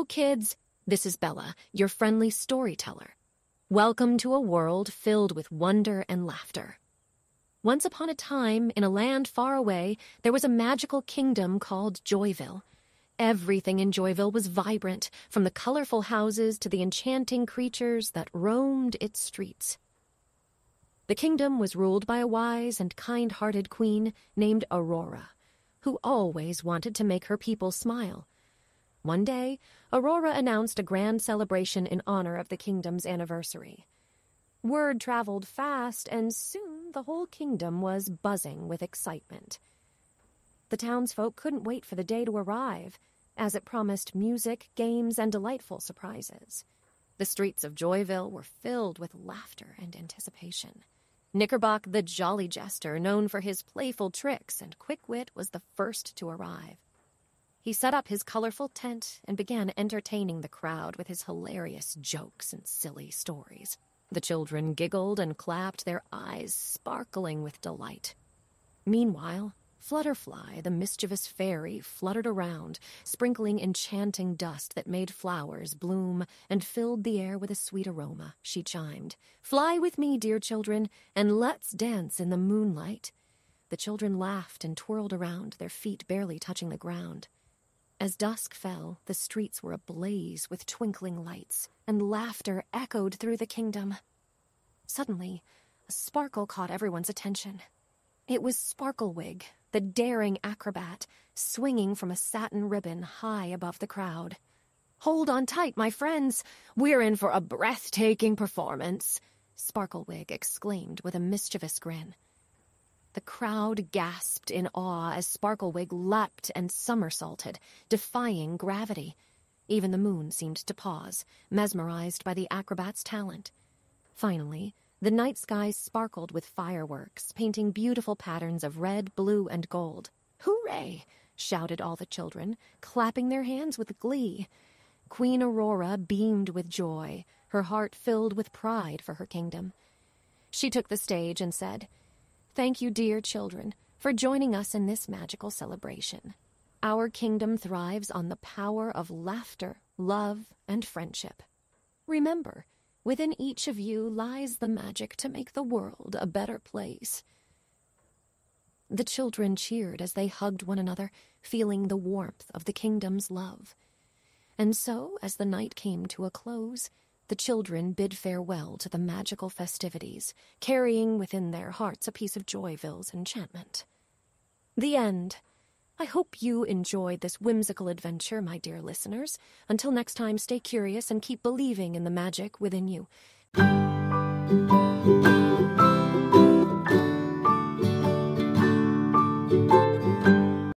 Hello, kids. This is Bella, your friendly storyteller. Welcome to a world filled with wonder and laughter. Once upon a time, in a land far away, there was a magical kingdom called Joyville. Everything in Joyville was vibrant, from the colorful houses to the enchanting creatures that roamed its streets. The kingdom was ruled by a wise and kind hearted queen named Aurora, who always wanted to make her people smile. One day, Aurora announced a grand celebration in honor of the kingdom's anniversary. Word traveled fast, and soon the whole kingdom was buzzing with excitement. The townsfolk couldn't wait for the day to arrive, as it promised music, games, and delightful surprises. The streets of Joyville were filled with laughter and anticipation. Knickerbock the Jolly Jester, known for his playful tricks and quick wit, was the first to arrive. He set up his colorful tent and began entertaining the crowd with his hilarious jokes and silly stories. The children giggled and clapped, their eyes sparkling with delight. Meanwhile, Flutterfly, the mischievous fairy, fluttered around, sprinkling enchanting dust that made flowers bloom and filled the air with a sweet aroma. She chimed, Fly with me, dear children, and let's dance in the moonlight. The children laughed and twirled around, their feet barely touching the ground. As dusk fell, the streets were ablaze with twinkling lights, and laughter echoed through the kingdom. Suddenly, a sparkle caught everyone's attention. It was Sparklewig, the daring acrobat, swinging from a satin ribbon high above the crowd. Hold on tight, my friends. We're in for a breathtaking performance, Sparklewig exclaimed with a mischievous grin. The crowd gasped in awe as Sparklewig leapt and somersaulted, defying gravity. Even the moon seemed to pause, mesmerized by the acrobat's talent. Finally, the night sky sparkled with fireworks, painting beautiful patterns of red, blue, and gold. Hooray! shouted all the children, clapping their hands with glee. Queen Aurora beamed with joy, her heart filled with pride for her kingdom. She took the stage and said, Thank you, dear children, for joining us in this magical celebration. Our kingdom thrives on the power of laughter, love, and friendship. Remember, within each of you lies the magic to make the world a better place. The children cheered as they hugged one another, feeling the warmth of the kingdom's love. And so, as the night came to a close, the children bid farewell to the magical festivities, carrying within their hearts a piece of Joyville's enchantment. The end. I hope you enjoyed this whimsical adventure, my dear listeners. Until next time, stay curious and keep believing in the magic within you.